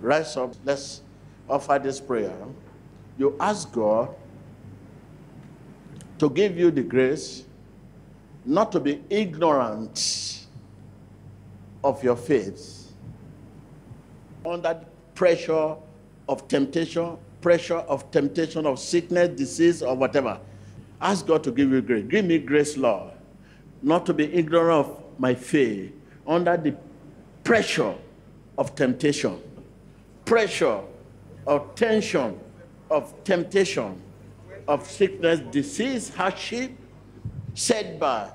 Rise up. Let's offer this prayer. You ask God to give you the grace not to be ignorant of your faith under pressure of temptation, pressure of temptation of sickness, disease, or whatever. Ask God to give you grace. Give me grace, Lord, not to be ignorant of my faith under the pressure of temptation, pressure of tension, of temptation, of sickness, disease, hardship, setback.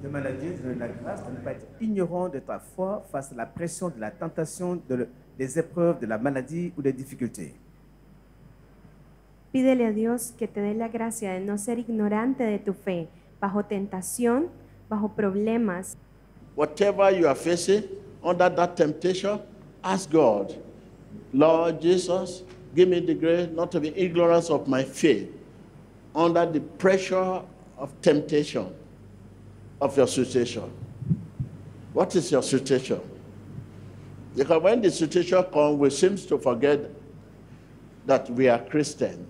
Demande à Dieu de donner la grâce de ne pas être ignorant de ta foi face à la pression de la tentation, de le- des épreuves, de la maladie ou des difficultés. Pídele a Dios que te dé la gracia de no ser ignorante de tu fe, bajo tentación, bajo problemas, Whatever you are facing under that temptation, ask God, Lord Jesus, give me the grace not to be ignorant of my faith under the pressure of temptation of your situation. What is your situation? Because when the situation comes, we seem to forget that we are Christian.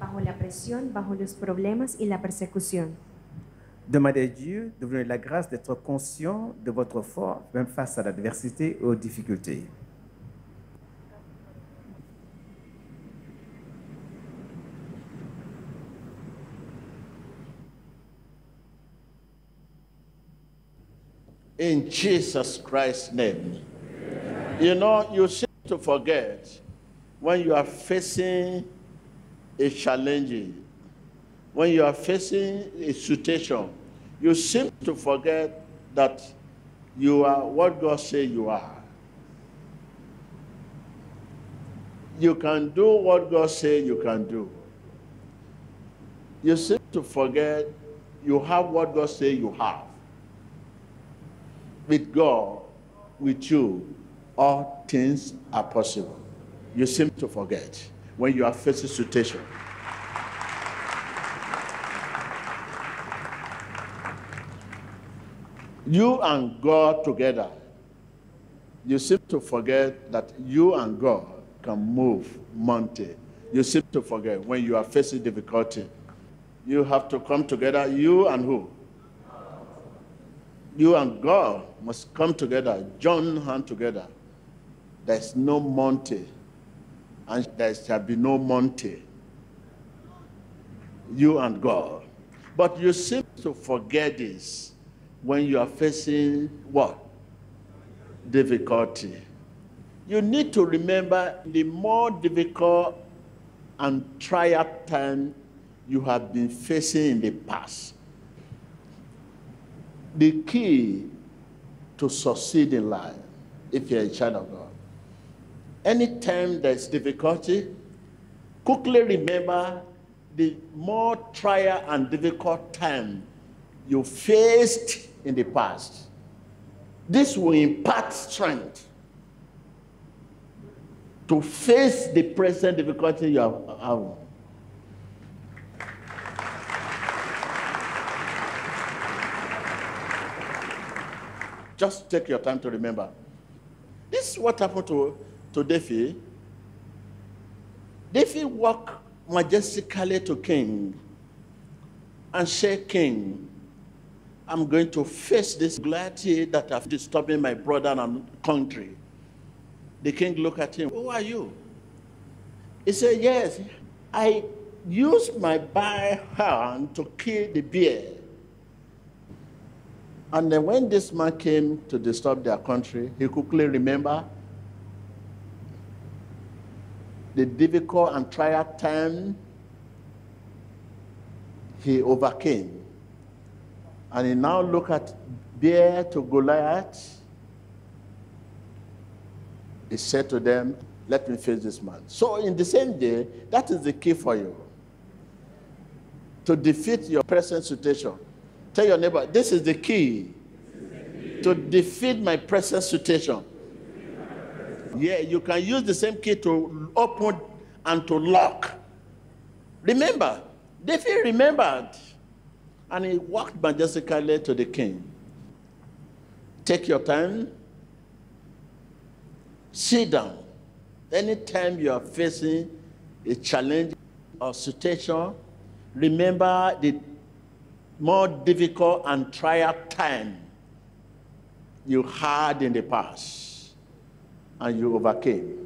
Bajo la presión, bajo los problemas y la persecución. Demandez à Dieu de vous donner la grâce d'être conscient de votre foi, même face à l'adversité et aux difficultés. In Jesus Christ's name. You know, you seem to forget when you are facing a challenge, when you are facing a situation, you seem to forget that you are what God says you are. You can do what God says you can do. You seem to forget you have what God says you have with God, with you, all things are possible. You seem to forget when you are facing situation. You and God together, you seem to forget that you and God can move mountain. You seem to forget when you are facing difficulty. You have to come together, you and who? you and God must come together, join hand together. There's no Monte, and there shall be no Monte. You and God. But you seem to forget this when you are facing what? Difficulty. You need to remember the more difficult and trial time you have been facing in the past the key to succeed in life if you're a child of God. Anytime there's difficulty, quickly remember the more trial and difficult time you faced in the past. This will impart strength to face the present difficulty you have. having. Just take your time to remember. This is what happened to, to David. David walked majestically to king and said, King, I'm going to face this gladly that have disturbing my brother and country. The king looked at him, Who are you? He said, Yes, I used my bare hand to kill the bear. And then when this man came to disturb their country, he quickly remembered the difficult and trial time he overcame. And he now look at Bear to Goliath. He said to them, Let me face this man. So, in the same day, that is the key for you to defeat your present situation. Tell your neighbor, this is the key to defeat my present situation. Yeah, you can use the same key to open and to lock. Remember, David remembered. And he walked majestically to the king. Take your time. Sit down. Anytime you are facing a challenge or situation, remember the more difficult and trial time you had in the past and you overcame.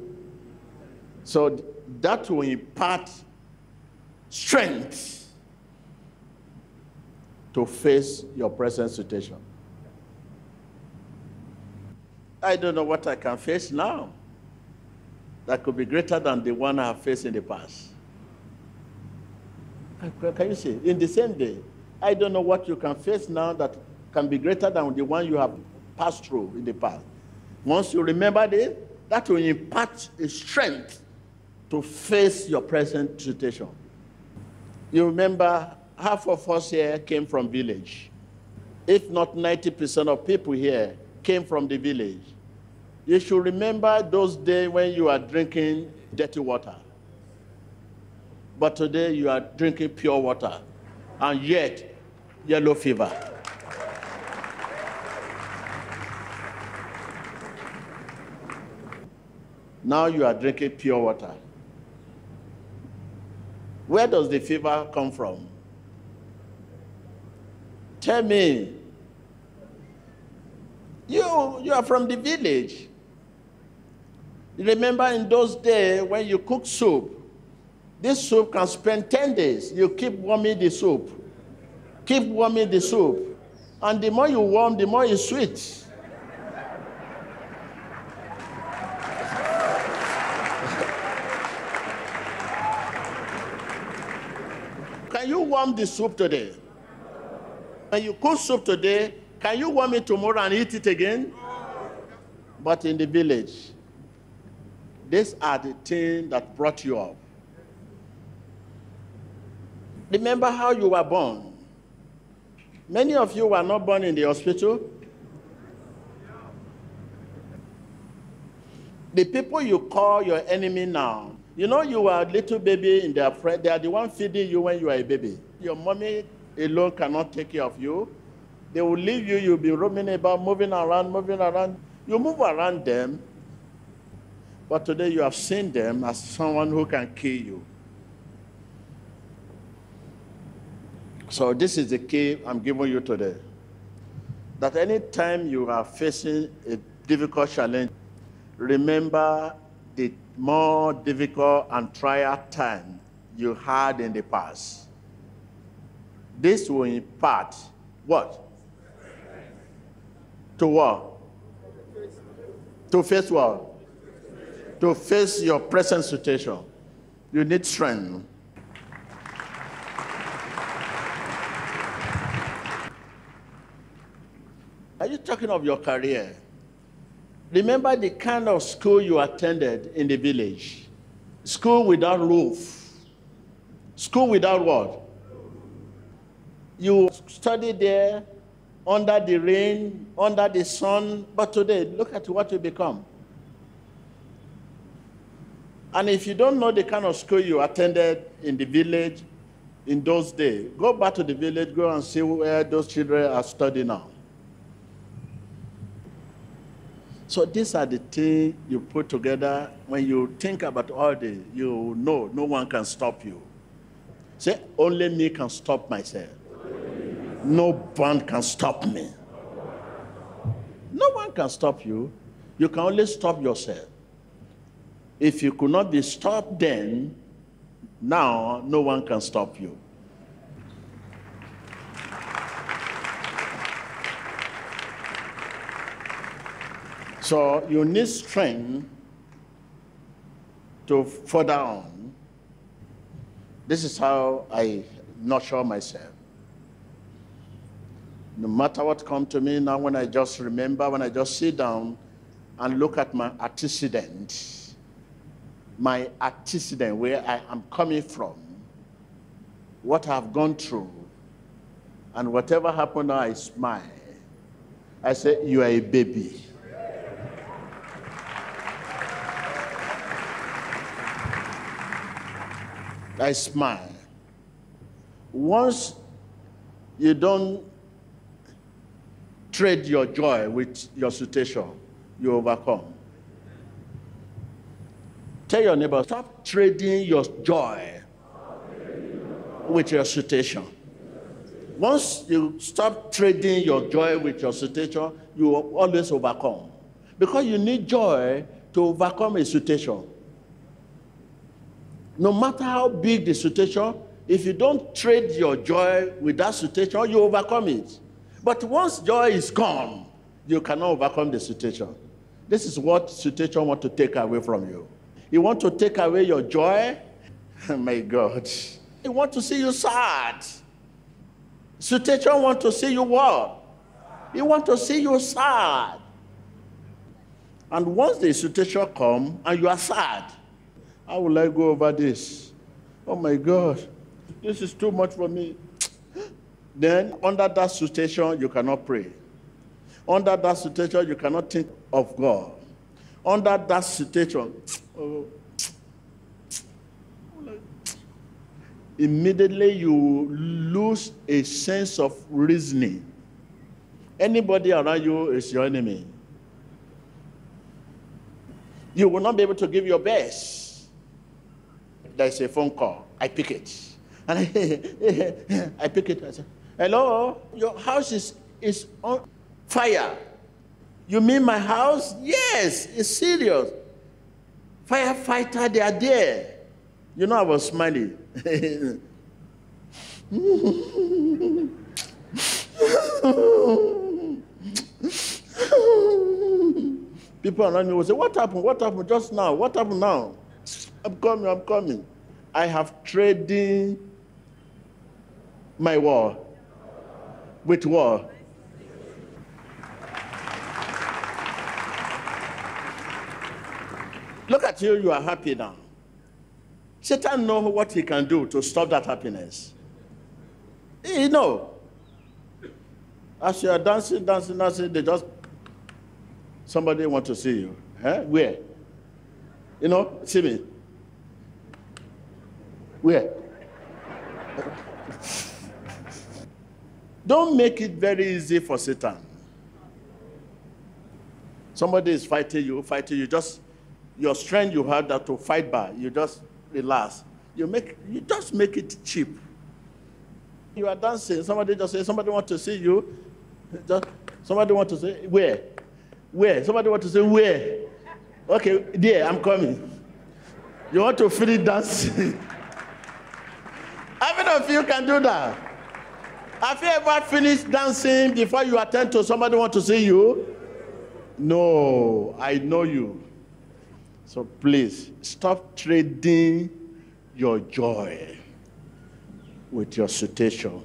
So that will impart strength to face your present situation. I don't know what I can face now that could be greater than the one I have faced in the past. Can you see? In the same day, I don't know what you can face now that can be greater than the one you have passed through in the past. Once you remember this, that will impart a strength to face your present situation. You remember half of us here came from village. If not 90% of people here came from the village. You should remember those days when you are drinking dirty water. But today you are drinking pure water. And yet, yellow fever. Now you are drinking pure water. Where does the fever come from? Tell me. You, you are from the village. You remember in those days when you cook soup, this soup can spend 10 days. You keep warming the soup. Keep warming the soup. And the more you warm, the more it's sweet. Can you warm the soup today? When you cook soup today, can you warm it tomorrow and eat it again? But in the village, these are the things that brought you up. Remember how you were born. Many of you were not born in the hospital. The people you call your enemy now, you know you were a little baby in their friend. They are the one feeding you when you are a baby. Your mommy alone cannot take care of you. They will leave you, you'll be roaming about, moving around, moving around. You move around them, but today you have seen them as someone who can kill you. So this is the key I'm giving you today. That anytime you are facing a difficult challenge, remember the more difficult and trial time you had in the past. This will impart what? To what? To face what? To face your present situation. You need strength. Are you talking of your career? Remember the kind of school you attended in the village. School without roof. School without what? You study there under the rain, under the sun, but today, look at what you become. And if you don't know the kind of school you attended in the village in those days, go back to the village, go and see where those children are studying now. So these are the things you put together. When you think about all this, you know no one can stop you. Say, only me can stop myself. No one can stop me. No one can stop you. You can only stop yourself. If you could not be stopped then, now no one can stop you. So you need strength to further on. This is how I nurture myself. No matter what comes to me now, when I just remember, when I just sit down and look at my antecedent, my antecedent, where I am coming from, what I've gone through, and whatever happened I smile. I say, You are a baby. I smile. Once you don't trade your joy with your situation, you overcome. Tell your neighbor, stop trading your joy with your situation. Once you stop trading your joy with your situation, you always overcome. Because you need joy to overcome a situation. No matter how big the situation, if you don't trade your joy with that situation, you overcome it. But once joy is gone, you cannot overcome the situation. This is what situation want to take away from you. He want to take away your joy. My God. He want to see you sad. Situation want to see you what? He want to see you sad. And once the situation come and you are sad, how will I go over this? Oh my God, this is too much for me. Then under that situation, you cannot pray. Under that situation, you cannot think of God. Under that situation, immediately you lose a sense of reasoning. Anybody around you is your enemy. You will not be able to give your best. There's a phone call. I pick it. And I pick it. I say, Hello, your house is, is on fire. You mean my house? Yes, it's serious. Firefighter, they are there. You know, I was smiling. People around me will say, What happened? What happened just now? What happened now? I'm coming, I'm coming. I have trading my war with war. Look at you, you are happy now. Satan know what he can do to stop that happiness. He know. As you are dancing, dancing, dancing, they just somebody want to see you. Eh? Where? You know, see me. Where? Don't make it very easy for Satan. Somebody is fighting you, fighting you. Just your strength you have that to fight by. You just relax. You make you just make it cheap. You are dancing. Somebody just say somebody want to see you. Just somebody want to say where, where. Somebody want to say where. Okay, there I'm coming. You want to finish dancing. How many of you can do that? Have you ever finished dancing before you attend to somebody want to see you? No, I know you. So please stop trading your joy with your situation.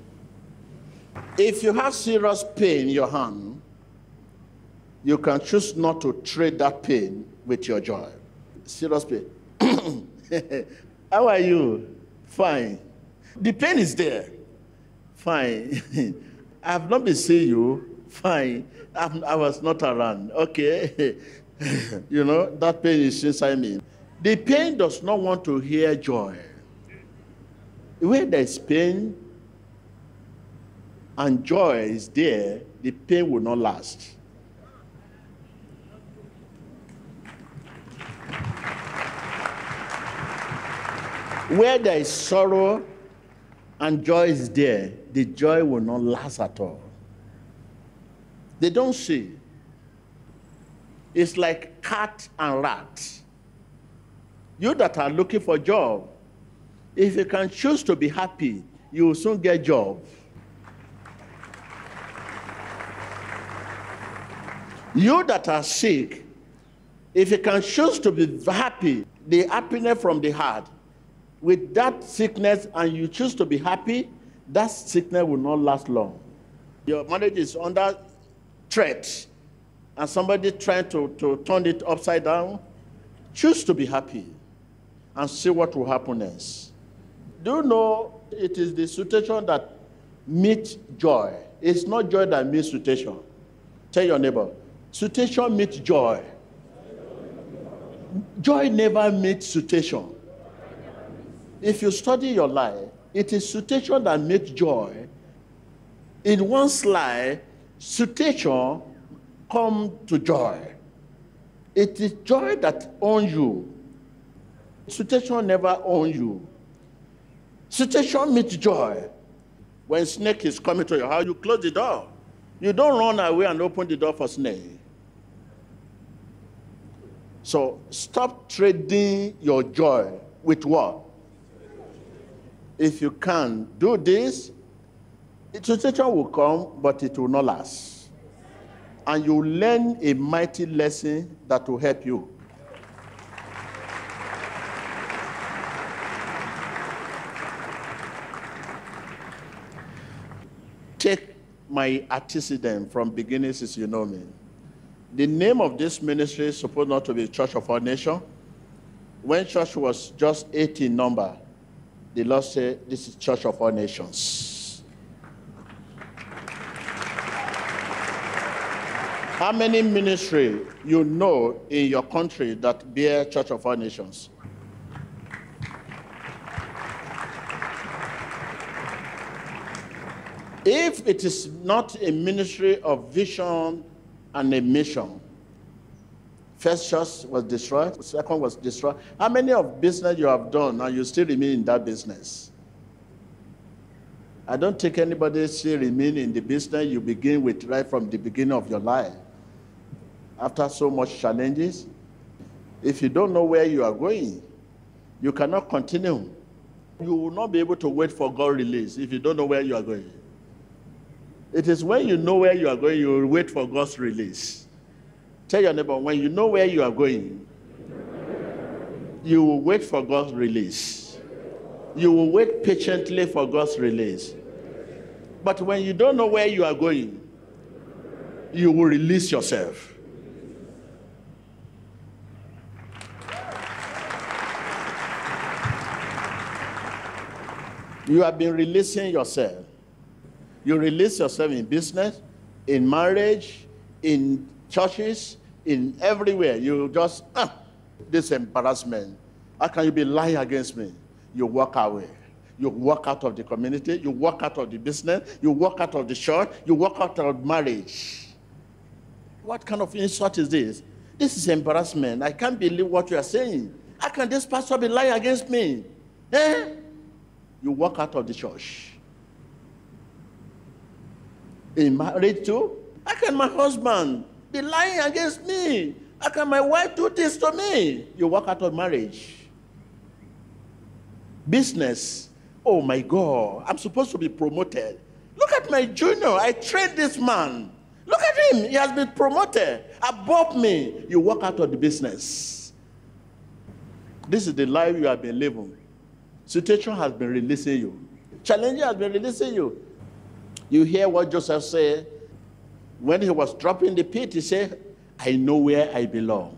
If you have serious pain in your hand, you can choose not to trade that pain with your joy. Serious pain. How are you? Fine. The pain is there. Fine. I have not been seeing you. Fine. I'm, i was not around. Okay. you know, that pain is inside me. The pain does not want to hear joy. Where there's pain and joy is there, the pain will not last. Where there is sorrow and joy is there, the joy will not last at all. They don't see. It's like cat and rat. You that are looking for job, if you can choose to be happy, you will soon get job. You that are sick, if you can choose to be happy, the happiness from the heart, with that sickness and you choose to be happy, that sickness will not last long. Your marriage is under threat and somebody trying to, to turn it upside down, choose to be happy and see what will happen next. Do you know it is the situation that meets joy? It's not joy that meets situation. Tell your neighbor, situation meets joy. Joy never meets situation. If you study your life, it is situation that makes joy In one slide, situation come to joy. It is joy that owns you. Situation never owns you. Situation meets joy. When snake is coming to your house, you close the door. You don't run away and open the door for snake. So stop trading your joy with what? If you can do this, situation will come, but it will not last. And you learn a mighty lesson that will help you. Take my antecedent from beginning since you know me. The name of this ministry is supposed not to be Church of All Nation. When church was just 18 number, the Lord said, This is Church of All Nations. How many ministry you know in your country that bear Church of All Nations? If it is not a ministry of vision and a mission, first church was destroyed, second was destroyed. How many of business you have done and you still remain in that business? I don't think anybody still remain in the business you begin with right from the beginning of your life. After so much challenges, if you don't know where you are going, you cannot continue. You will not be able to wait for God release if you don't know where you are going. It is when you know where you are going, you will wait for God's release. Tell your neighbor, when you know where you are going, you will wait for God's release. You will wait patiently for God's release. But when you don't know where you are going, you will release yourself. You have been releasing yourself. You release yourself in business, in marriage, in churches, in everywhere. You just, ah, this embarrassment. How can you be lying against me? You walk away. You walk out of the community. You walk out of the business. You walk out of the church. You walk out of marriage. What kind of insult is this? This is embarrassment. I can't believe what you are saying. How can this pastor be lying against me? Eh? You walk out of the church in marriage too? How can my husband be lying against me? How can my wife do this to me? You walk out of marriage. Business. Oh my God, I'm supposed to be promoted. Look at my junior. I trained this man. Look at him. He has been promoted above me. You walk out of the business. This is the life you have been living. Situation has been releasing you. Challenge has been releasing you. You hear what Joseph said when he was dropping the pit, he said, I know where I belong.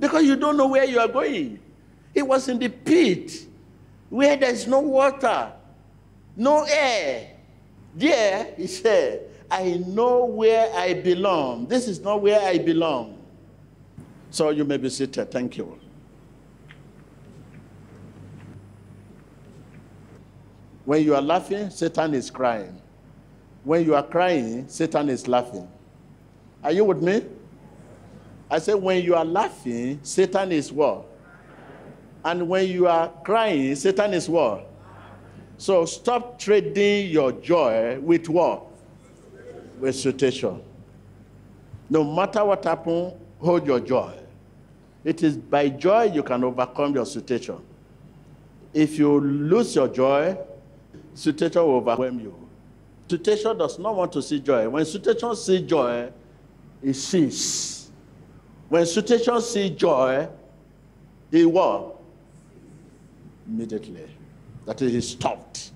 Because you don't know where you are going. He was in the pit where there's no water, no air. There, he said, I know where I belong. This is not where I belong. So you may be seated. Thank you. When you are laughing, Satan is crying. When you are crying, Satan is laughing. Are you with me? I said, when you are laughing, Satan is what? And when you are crying, Satan is what? So stop trading your joy with what? With situation. No matter what happens, hold your joy. It is by joy you can overcome your situation. If you lose your joy, situation will overwhelm you. Situation does not want to see joy. When situation see joy, it cease. When situation see joy, it what? Immediately. That is, he stopped.